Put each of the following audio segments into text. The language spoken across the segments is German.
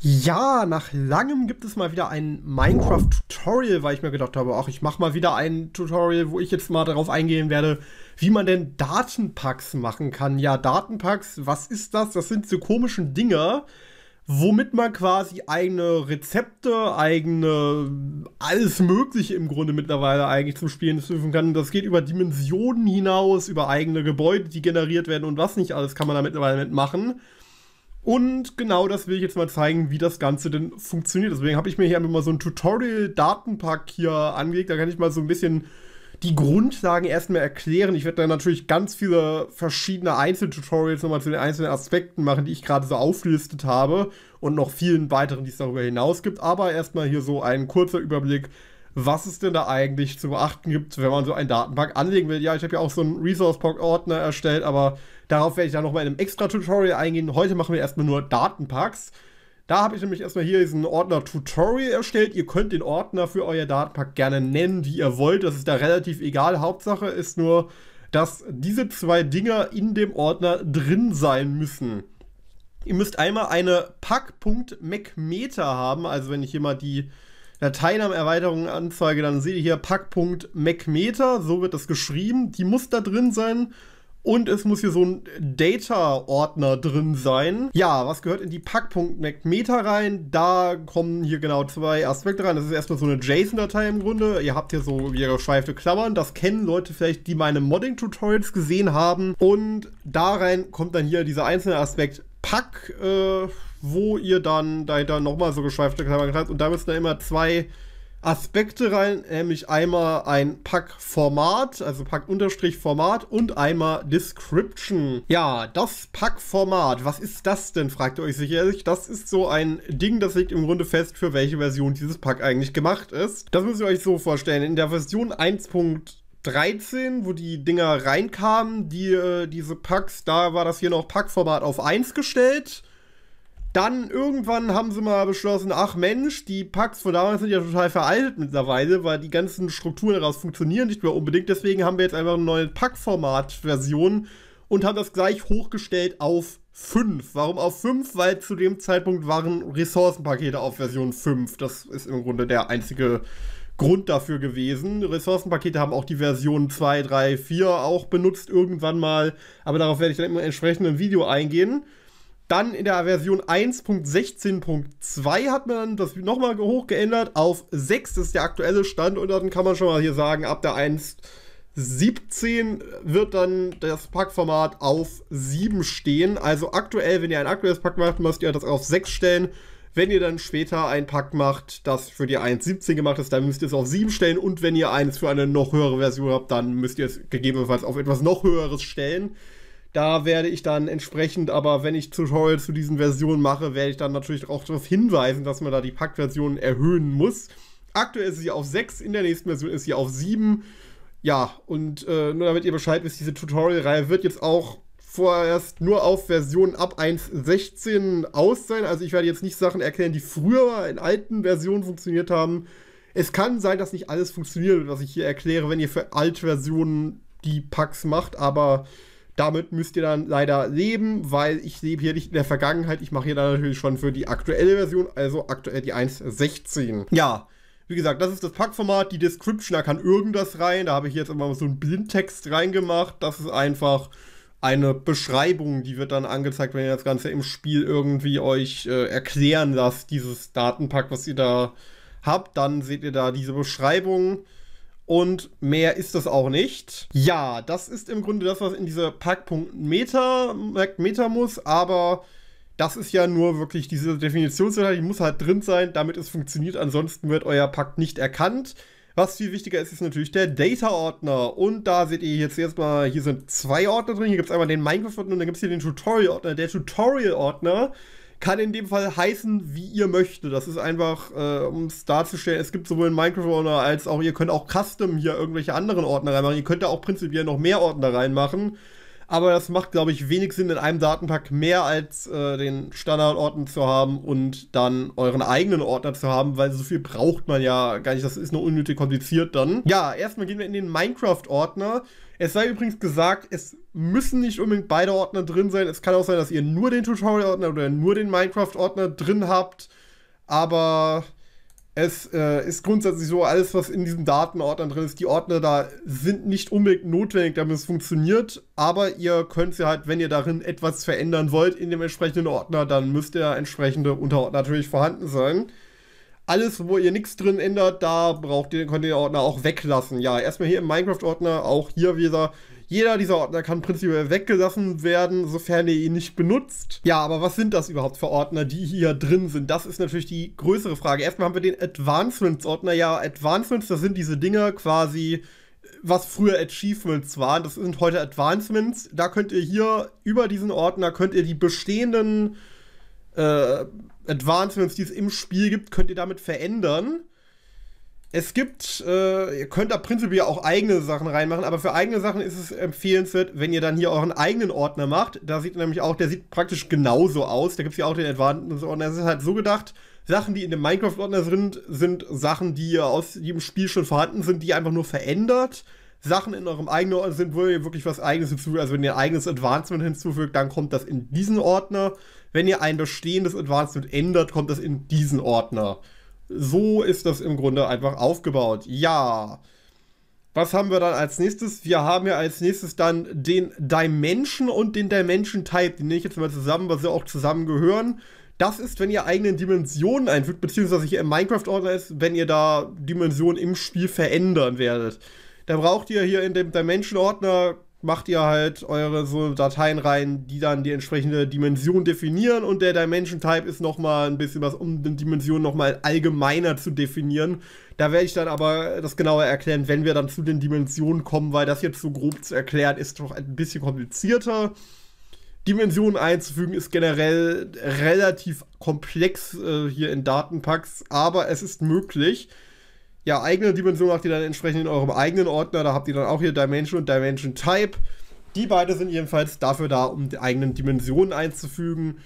Ja, nach langem gibt es mal wieder ein Minecraft-Tutorial, weil ich mir gedacht habe, ach, ich mache mal wieder ein Tutorial, wo ich jetzt mal darauf eingehen werde, wie man denn Datenpacks machen kann. Ja, Datenpacks, was ist das? Das sind so komischen Dinger, womit man quasi eigene Rezepte, eigene, alles Mögliche im Grunde mittlerweile eigentlich zum Spielen hinzufügen kann. Das geht über Dimensionen hinaus, über eigene Gebäude, die generiert werden und was nicht alles kann man da mittlerweile mitmachen. Und genau das will ich jetzt mal zeigen, wie das Ganze denn funktioniert. Deswegen habe ich mir hier einfach mal so ein Tutorial-Datenpack hier angelegt. Da kann ich mal so ein bisschen die Grundlagen erstmal erklären. Ich werde da natürlich ganz viele verschiedene Einzeltutorials nochmal zu den einzelnen Aspekten machen, die ich gerade so aufgelistet habe und noch vielen weiteren, die es darüber hinaus gibt. Aber erstmal hier so ein kurzer Überblick, was es denn da eigentlich zu beachten gibt, wenn man so einen Datenpack anlegen will. Ja, ich habe ja auch so einen Resource-Pack-Ordner erstellt, aber darauf werde ich dann nochmal in einem extra Tutorial eingehen. Heute machen wir erstmal nur Datenpacks. Da habe ich nämlich erstmal hier diesen Ordner Tutorial erstellt. Ihr könnt den Ordner für euer Datenpack gerne nennen, wie ihr wollt. Das ist da relativ egal. Hauptsache ist nur, dass diese zwei Dinger in dem Ordner drin sein müssen. Ihr müsst einmal eine Pack.mcmeter haben. Also wenn ich hier mal die Dateinamen-Erweiterungen anzeige, dann seht ihr hier pack.mcmeter, so wird das geschrieben. Die muss da drin sein. Und es muss hier so ein Data-Ordner drin sein. Ja, was gehört in die Pack.meta rein? Da kommen hier genau zwei Aspekte rein. Das ist erstmal so eine JSON-Datei im Grunde. Ihr habt hier so wieder geschweifte Klammern. Das kennen Leute vielleicht, die meine Modding-Tutorials gesehen haben. Und da rein kommt dann hier dieser einzelne Aspekt Pack, äh, wo ihr dann dahinter nochmal so geschweifte Klammern habt. Und da müssen da immer zwei Aspekte rein, nämlich einmal ein Pack-Format, also Pack-Format und einmal Description. Ja, das Pack-Format, was ist das denn, fragt ihr euch sicherlich. Das ist so ein Ding, das liegt im Grunde fest, für welche Version dieses Pack eigentlich gemacht ist. Das müsst ihr euch so vorstellen. In der Version 1.13, wo die Dinger reinkamen, die, äh, diese Packs, da war das hier noch Packformat auf 1 gestellt. Dann irgendwann haben sie mal beschlossen, ach Mensch, die Packs von damals sind ja total veraltet mittlerweile, weil die ganzen Strukturen daraus funktionieren nicht mehr unbedingt. Deswegen haben wir jetzt einfach eine neue Packformat-Version und haben das gleich hochgestellt auf 5. Warum auf 5? Weil zu dem Zeitpunkt waren Ressourcenpakete auf Version 5. Das ist im Grunde der einzige Grund dafür gewesen. Ressourcenpakete haben auch die Version 2, 3, 4 auch benutzt irgendwann mal, aber darauf werde ich dann im entsprechenden Video eingehen. Dann in der Version 1.16.2 hat man das nochmal hochgeändert auf 6, das ist der aktuelle Stand und dann kann man schon mal hier sagen, ab der 1.17 wird dann das Packformat auf 7 stehen. Also aktuell, wenn ihr ein aktuelles Pack macht, müsst ihr das auf 6 stellen. Wenn ihr dann später ein Pack macht, das für die 1.17 gemacht ist, dann müsst ihr es auf 7 stellen. Und wenn ihr eines für eine noch höhere Version habt, dann müsst ihr es gegebenenfalls auf etwas noch höheres stellen. Da werde ich dann entsprechend, aber wenn ich Tutorials zu diesen Versionen mache, werde ich dann natürlich auch darauf hinweisen, dass man da die Packversion erhöhen muss. Aktuell ist sie auf 6, in der nächsten Version ist sie auf 7. Ja, und äh, nur damit ihr Bescheid wisst, diese Tutorial-Reihe wird jetzt auch vorerst nur auf Versionen ab 1.16 aus sein. Also ich werde jetzt nicht Sachen erklären, die früher in alten Versionen funktioniert haben. Es kann sein, dass nicht alles funktioniert, was ich hier erkläre, wenn ihr für alte Versionen die Packs macht, aber damit müsst ihr dann leider leben, weil ich lebe hier nicht in der Vergangenheit. Ich mache hier dann natürlich schon für die aktuelle Version, also aktuell die 1.16. Ja, wie gesagt, das ist das Packformat. Die Description, da kann irgendwas rein. Da habe ich jetzt immer so einen Blindtext reingemacht. Das ist einfach eine Beschreibung, die wird dann angezeigt, wenn ihr das Ganze im Spiel irgendwie euch äh, erklären lasst, dieses Datenpack, was ihr da habt. Dann seht ihr da diese Beschreibung. Und mehr ist das auch nicht. Ja, das ist im Grunde das, was in diese Pack.meta Meta muss, aber das ist ja nur wirklich diese Definitionsdatei, die muss halt drin sein, damit es funktioniert. Ansonsten wird euer Pack nicht erkannt. Was viel wichtiger ist, ist natürlich der Data-Ordner. Und da seht ihr jetzt erstmal, hier sind zwei Ordner drin. Hier gibt es einmal den Minecraft-Ordner und dann gibt es hier den Tutorial-Ordner. Der Tutorial-Ordner kann in dem Fall heißen, wie ihr möchtet. Das ist einfach, äh, um es darzustellen, es gibt sowohl einen Minecraft-Ordner als auch, ihr könnt auch Custom hier irgendwelche anderen Ordner reinmachen. Ihr könnt da auch prinzipiell noch mehr Ordner reinmachen. aber das macht, glaube ich, wenig Sinn, in einem Datenpack mehr als äh, den Standardordner zu haben und dann euren eigenen Ordner zu haben, weil so viel braucht man ja gar nicht. Das ist nur unnötig kompliziert dann. Ja, erstmal gehen wir in den Minecraft-Ordner. Es sei übrigens gesagt, es müssen nicht unbedingt beide Ordner drin sein. Es kann auch sein, dass ihr nur den Tutorial-Ordner oder nur den Minecraft-Ordner drin habt. Aber es äh, ist grundsätzlich so, alles, was in diesen Datenordnern drin ist, die Ordner da sind nicht unbedingt notwendig, damit es funktioniert, aber ihr könnt sie halt, wenn ihr darin etwas verändern wollt in dem entsprechenden Ordner, dann müsst der entsprechende Unterordner natürlich vorhanden sein. Alles, wo ihr nichts drin ändert, da braucht ihr, könnt ihr den Ordner auch weglassen. Ja, erstmal hier im Minecraft-Ordner, auch hier wieder jeder dieser Ordner kann prinzipiell weggelassen werden, sofern ihr ihn nicht benutzt. Ja, aber was sind das überhaupt für Ordner, die hier drin sind? Das ist natürlich die größere Frage. Erstmal haben wir den Advancements-Ordner. Ja, Advancements, das sind diese Dinge quasi, was früher Achievements waren. Das sind heute Advancements. Da könnt ihr hier über diesen Ordner, könnt ihr die bestehenden äh, Advancements, die es im Spiel gibt, könnt ihr damit verändern. Es gibt, äh, ihr könnt da prinzipiell auch eigene Sachen reinmachen, aber für eigene Sachen ist es empfehlenswert, wenn ihr dann hier euren eigenen Ordner macht. Da sieht nämlich auch, der sieht praktisch genauso aus. Da gibt es ja auch den Advanced-Ordner. Es ist halt so gedacht, Sachen, die in dem Minecraft-Ordner sind, sind Sachen, die aus dem Spiel schon vorhanden sind, die ihr einfach nur verändert. Sachen in eurem eigenen Ordner sind, wo ihr wirklich was eigenes hinzufügt. Also wenn ihr ein eigenes Advancement hinzufügt, dann kommt das in diesen Ordner. Wenn ihr ein bestehendes Advancement ändert, kommt das in diesen Ordner. So ist das im Grunde einfach aufgebaut. Ja. Was haben wir dann als nächstes? Wir haben ja als nächstes dann den Dimension und den Dimension Type. Die nehme ich jetzt mal zusammen, weil sie auch zusammengehören. Das ist, wenn ihr eigene Dimensionen einfügt, beziehungsweise hier im Minecraft-Ordner ist, wenn ihr da Dimensionen im Spiel verändern werdet. Da braucht ihr hier in dem Dimension-Ordner macht ihr halt eure so Dateien rein, die dann die entsprechende Dimension definieren und der Dimension Type ist nochmal ein bisschen was, um die Dimension nochmal allgemeiner zu definieren. Da werde ich dann aber das genauer erklären, wenn wir dann zu den Dimensionen kommen, weil das jetzt so grob zu erklären ist doch ein bisschen komplizierter. Dimensionen einzufügen ist generell relativ komplex äh, hier in Datenpacks, aber es ist möglich ja, eigene Dimension macht ihr dann entsprechend in eurem eigenen Ordner. Da habt ihr dann auch hier Dimension und Dimension Type. Die beide sind jedenfalls dafür da, um die eigenen Dimensionen einzufügen.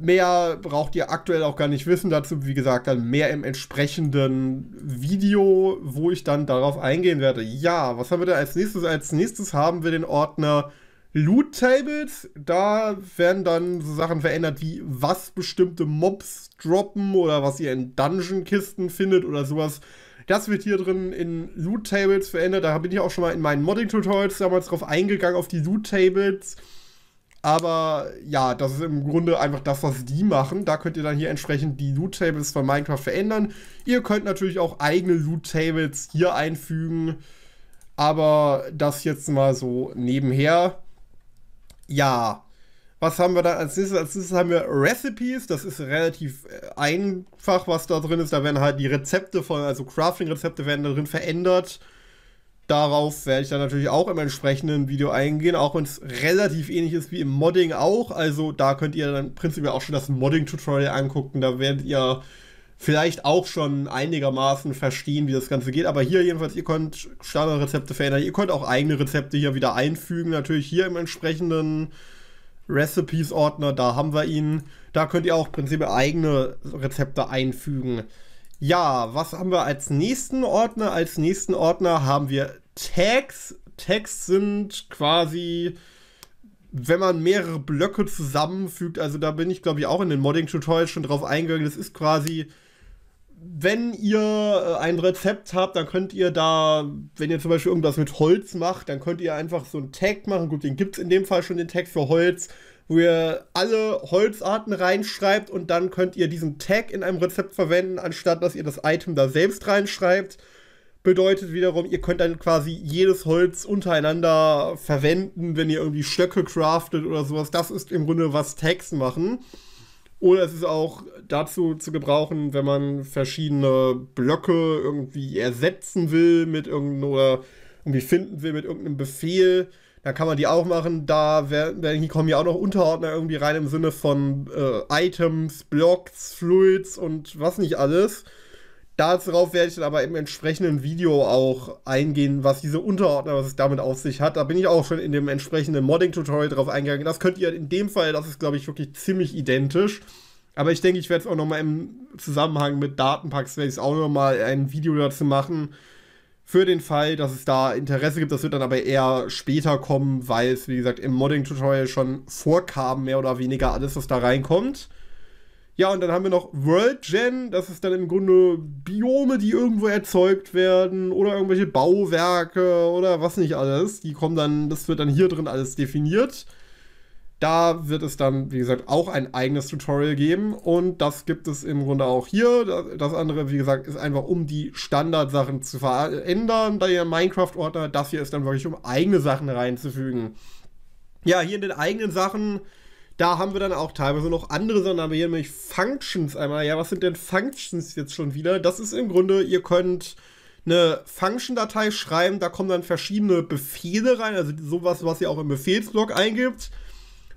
Mehr braucht ihr aktuell auch gar nicht wissen. Dazu, wie gesagt, dann mehr im entsprechenden Video, wo ich dann darauf eingehen werde. Ja, was haben wir da als nächstes? Als nächstes haben wir den Ordner Loot Tables. Da werden dann so Sachen verändert, wie was bestimmte Mobs droppen oder was ihr in Dungeon-Kisten findet oder sowas. Das wird hier drin in Loot Tables verändert. Da bin ich auch schon mal in meinen Modding-Tutorials damals drauf eingegangen, auf die Loot Tables. Aber ja, das ist im Grunde einfach das, was die machen. Da könnt ihr dann hier entsprechend die Loot Tables von Minecraft verändern. Ihr könnt natürlich auch eigene Loot Tables hier einfügen. Aber das jetzt mal so nebenher. Ja, was haben wir da als nächstes? Als nächstes haben wir Recipes. Das ist relativ äh, einfach, was da drin ist. Da werden halt die Rezepte von, also Crafting-Rezepte werden da drin verändert. Darauf werde ich dann natürlich auch im entsprechenden Video eingehen, auch wenn es relativ ähnlich ist wie im Modding auch. Also da könnt ihr dann prinzipiell auch schon das Modding-Tutorial angucken. Da werdet ihr vielleicht auch schon einigermaßen verstehen, wie das Ganze geht. Aber hier jedenfalls, ihr könnt Standardrezepte verändern. Ihr könnt auch eigene Rezepte hier wieder einfügen. Natürlich hier im entsprechenden Recipes-Ordner, da haben wir ihn. Da könnt ihr auch im Prinzip eigene Rezepte einfügen. Ja, was haben wir als nächsten Ordner? Als nächsten Ordner haben wir Tags. Tags sind quasi, wenn man mehrere Blöcke zusammenfügt, also da bin ich glaube ich auch in den Modding-Tutorials schon drauf eingegangen, das ist quasi wenn ihr äh, ein Rezept habt, dann könnt ihr da, wenn ihr zum Beispiel irgendwas mit Holz macht, dann könnt ihr einfach so einen Tag machen. Gut, den gibt es in dem Fall schon den Tag für Holz, wo ihr alle Holzarten reinschreibt und dann könnt ihr diesen Tag in einem Rezept verwenden, anstatt dass ihr das Item da selbst reinschreibt. Bedeutet wiederum, ihr könnt dann quasi jedes Holz untereinander verwenden, wenn ihr irgendwie Stöcke craftet oder sowas. Das ist im Grunde, was Tags machen. Oder es ist auch dazu zu gebrauchen, wenn man verschiedene Blöcke irgendwie ersetzen will mit irgendeinem oder irgendwie finden will mit irgendeinem Befehl. Da kann man die auch machen. Da werden, hier kommen ja auch noch Unterordner irgendwie rein im Sinne von äh, Items, Blocks, Fluids und was nicht alles. Darauf werde ich dann aber im entsprechenden Video auch eingehen, was diese Unterordner, was es damit auf sich hat. Da bin ich auch schon in dem entsprechenden Modding-Tutorial drauf eingegangen. Das könnt ihr in dem Fall, das ist, glaube ich, wirklich ziemlich identisch. Aber ich denke, ich werde es auch nochmal im Zusammenhang mit Datenpacks, werde ich auch nochmal ein Video dazu machen. Für den Fall, dass es da Interesse gibt. Das wird dann aber eher später kommen, weil es, wie gesagt, im Modding-Tutorial schon vorkam, mehr oder weniger alles, was da reinkommt. Ja, und dann haben wir noch World Gen. Das ist dann im Grunde Biome, die irgendwo erzeugt werden oder irgendwelche Bauwerke oder was nicht alles. Die kommen dann, das wird dann hier drin alles definiert. Da wird es dann, wie gesagt, auch ein eigenes Tutorial geben und das gibt es im Grunde auch hier. Das andere, wie gesagt, ist einfach, um die Standardsachen zu verändern. Da ihr Minecraft-Ordner, das hier ist dann wirklich, um eigene Sachen reinzufügen. Ja, hier in den eigenen Sachen da haben wir dann auch teilweise noch andere Sachen, aber hier nämlich Functions einmal. Ja, was sind denn Functions jetzt schon wieder? Das ist im Grunde, ihr könnt eine Function-Datei schreiben, da kommen dann verschiedene Befehle rein, also sowas, was ihr auch im Befehlsblock eingibt.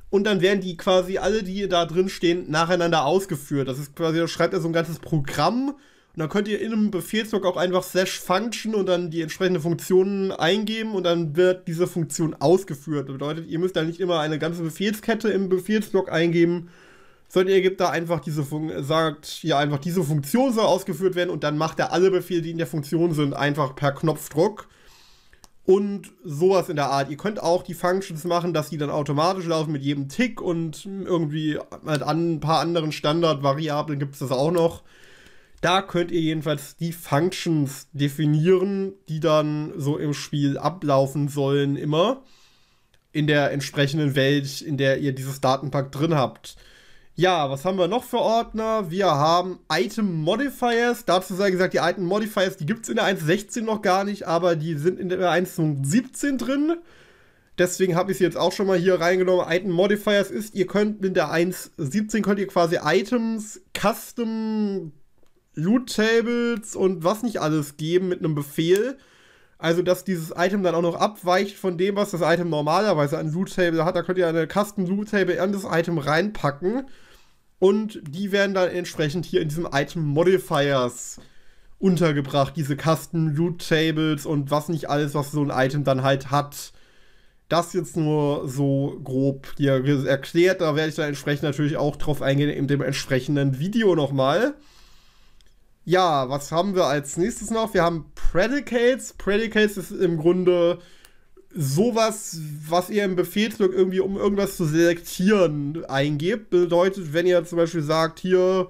Und dann werden die quasi alle, die da drin stehen, nacheinander ausgeführt. Das ist quasi, da schreibt ihr so ein ganzes Programm und dann könnt ihr in einem Befehlsblock auch einfach slash function und dann die entsprechende Funktionen eingeben und dann wird diese Funktion ausgeführt. Das bedeutet, ihr müsst da nicht immer eine ganze Befehlskette im Befehlsblock eingeben, sondern ihr gebt da einfach diese Funktion, sagt ja einfach, diese Funktion soll ausgeführt werden und dann macht er alle Befehle, die in der Funktion sind, einfach per Knopfdruck. Und sowas in der Art. Ihr könnt auch die Functions machen, dass die dann automatisch laufen mit jedem Tick und irgendwie mit ein paar anderen Standardvariablen gibt es das auch noch. Da könnt ihr jedenfalls die Functions definieren, die dann so im Spiel ablaufen sollen immer. In der entsprechenden Welt, in der ihr dieses Datenpack drin habt. Ja, was haben wir noch für Ordner? Wir haben Item Modifiers. Dazu sei gesagt, die Item Modifiers, die gibt es in der 1.16 noch gar nicht, aber die sind in der 1.17 drin. Deswegen habe ich sie jetzt auch schon mal hier reingenommen. Item Modifiers ist, ihr könnt in der 1.17 könnt ihr quasi Items custom Loot-Tables und was nicht alles geben mit einem Befehl. Also, dass dieses Item dann auch noch abweicht von dem, was das Item normalerweise an Loot-Table hat. Da könnt ihr eine Custom Loot-Table an das Item reinpacken. Und die werden dann entsprechend hier in diesem Item Modifiers untergebracht. Diese Custom Loot-Tables und was nicht alles, was so ein Item dann halt hat. Das jetzt nur so grob hier erklärt. Da werde ich dann entsprechend natürlich auch drauf eingehen in dem entsprechenden Video nochmal. Ja, was haben wir als nächstes noch? Wir haben Predicates. Predicates ist im Grunde sowas, was ihr im Befehlsblock irgendwie, um irgendwas zu selektieren, eingebt. Bedeutet, wenn ihr zum Beispiel sagt, hier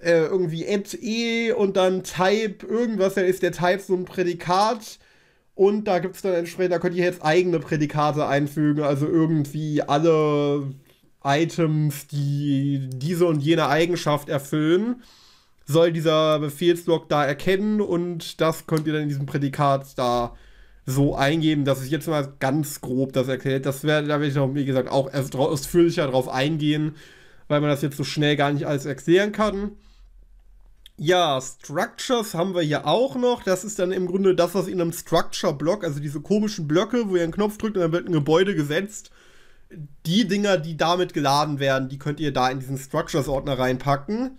äh, irgendwie add e und dann type irgendwas, dann ist der Type so ein Prädikat. Und da gibt es dann entsprechend, da könnt ihr jetzt eigene Prädikate einfügen, also irgendwie alle Items, die diese und jene Eigenschaft erfüllen soll dieser Befehlsblock da erkennen und das könnt ihr dann in diesem Prädikat da so eingeben, dass ich jetzt mal ganz grob das erklärt. Das wär, da werde ich noch, wie gesagt, auch erst ausführlicher drauf eingehen, weil man das jetzt so schnell gar nicht alles erklären kann. Ja, Structures haben wir hier auch noch. Das ist dann im Grunde das, was in einem Structure-Block, also diese komischen Blöcke, wo ihr einen Knopf drückt und dann wird ein Gebäude gesetzt. Die Dinger, die damit geladen werden, die könnt ihr da in diesen Structures-Ordner reinpacken.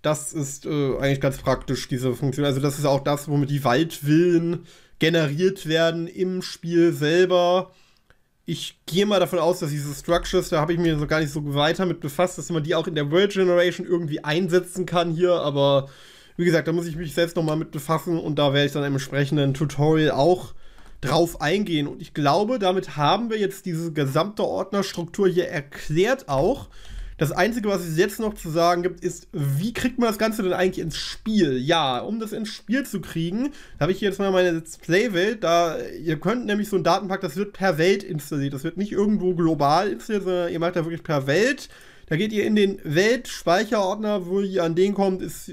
Das ist äh, eigentlich ganz praktisch, diese Funktion. Also, das ist auch das, womit die Waldvillen generiert werden im Spiel selber. Ich gehe mal davon aus, dass diese Structures, da habe ich mir so gar nicht so weiter mit befasst, dass man die auch in der World Generation irgendwie einsetzen kann hier, aber wie gesagt, da muss ich mich selbst nochmal mit befassen und da werde ich dann im entsprechenden Tutorial auch drauf eingehen. Und ich glaube, damit haben wir jetzt diese gesamte Ordnerstruktur hier erklärt auch. Das Einzige, was es jetzt noch zu sagen gibt, ist, wie kriegt man das Ganze denn eigentlich ins Spiel? Ja, um das ins Spiel zu kriegen, habe ich hier jetzt mal meine Let's Play-Welt. Ihr könnt nämlich so ein Datenpack, das wird per Welt installiert. Das wird nicht irgendwo global installiert, sondern ihr macht da wirklich per Welt. Da geht ihr in den Weltspeicherordner, wo ihr an den kommt, ist,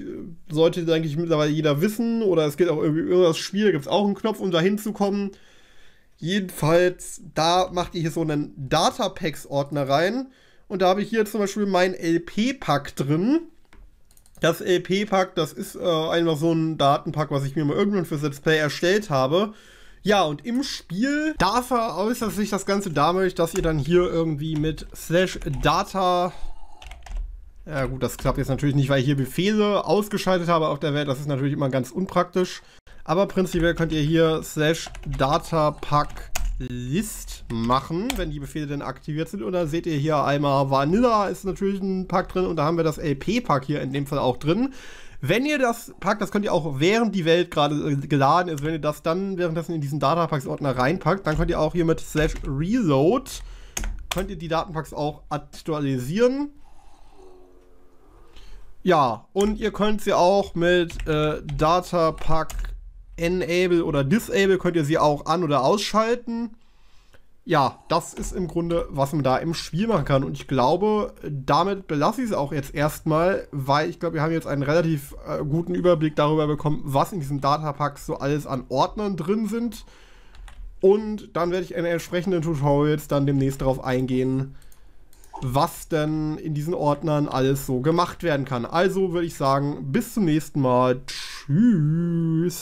sollte eigentlich mittlerweile jeder wissen. Oder es geht auch irgendwie über das Spiel, da gibt es auch einen Knopf, um da hinzukommen. Jedenfalls, da macht ihr hier so einen Datapacks-Ordner rein. Und da habe ich hier zum Beispiel mein LP-Pack drin. Das LP-Pack, das ist äh, einfach so ein Datenpack, was ich mir mal irgendwann fürs Let's Play erstellt habe. Ja, und im Spiel, da veräußert sich das Ganze damit, dass ihr dann hier irgendwie mit slash data Ja gut, das klappt jetzt natürlich nicht, weil ich hier Befehle ausgeschaltet habe auf der Welt. Das ist natürlich immer ganz unpraktisch. Aber prinzipiell könnt ihr hier slash datapack list machen, wenn die Befehle denn aktiviert sind. Und dann seht ihr hier einmal Vanilla ist natürlich ein Pack drin und da haben wir das LP-Pack hier in dem Fall auch drin. Wenn ihr das packt, das könnt ihr auch während die Welt gerade äh, geladen ist, wenn ihr das dann währenddessen in diesen Datapacks-Ordner reinpackt, dann könnt ihr auch hier mit slash reload könnt ihr die Datenpacks auch aktualisieren. Ja, und ihr könnt sie auch mit äh, Datapack Enable oder Disable könnt ihr sie auch an- oder ausschalten. Ja, das ist im Grunde, was man da im Spiel machen kann. Und ich glaube, damit belasse ich es auch jetzt erstmal, weil ich glaube, wir haben jetzt einen relativ äh, guten Überblick darüber bekommen, was in diesen Datapacks so alles an Ordnern drin sind. Und dann werde ich in entsprechenden Tutorials dann demnächst darauf eingehen, was denn in diesen Ordnern alles so gemacht werden kann. Also würde ich sagen, bis zum nächsten Mal. Tschüss.